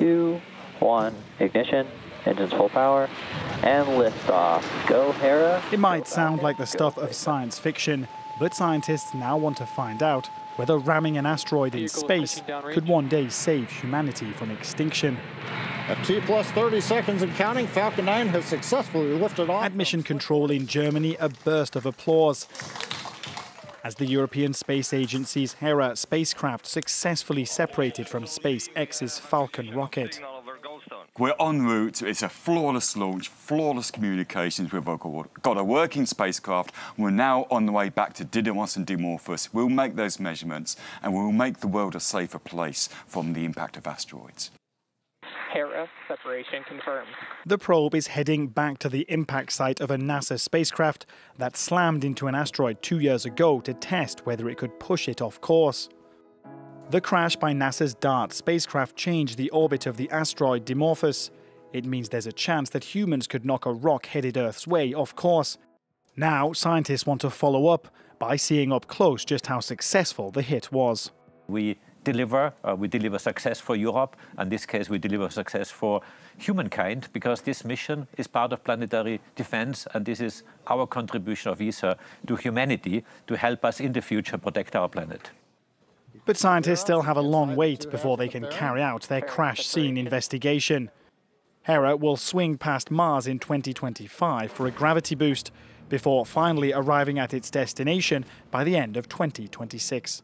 two, one, ignition, engines full power, and liftoff. Go, Hera. It might sound like the stuff of science fiction, but scientists now want to find out whether ramming an asteroid in space could one day save humanity from extinction. At T plus 30 seconds and counting, Falcon 9 has successfully lifted off. At Mission Control in Germany, a burst of applause as the European Space Agency's Hera spacecraft successfully separated from SpaceX's Falcon rocket. We're en route. It's a flawless launch, flawless communications. We've got a working spacecraft. We're now on the way back to Didymos and Dimorphos. We'll make those measurements and we'll make the world a safer place from the impact of asteroids. Hera separation confirmed. The probe is heading back to the impact site of a NASA spacecraft that slammed into an asteroid two years ago to test whether it could push it off course. The crash by NASA's DART spacecraft changed the orbit of the asteroid Dimorphos. It means there's a chance that humans could knock a rock headed Earth's way off course. Now, scientists want to follow up by seeing up close just how successful the hit was. We deliver, uh, we deliver success for Europe. In this case, we deliver success for humankind because this mission is part of planetary defense and this is our contribution of ESA to humanity to help us in the future protect our planet. But scientists still have a long wait before they can carry out their crash scene investigation. Hera will swing past Mars in 2025 for a gravity boost before finally arriving at its destination by the end of 2026.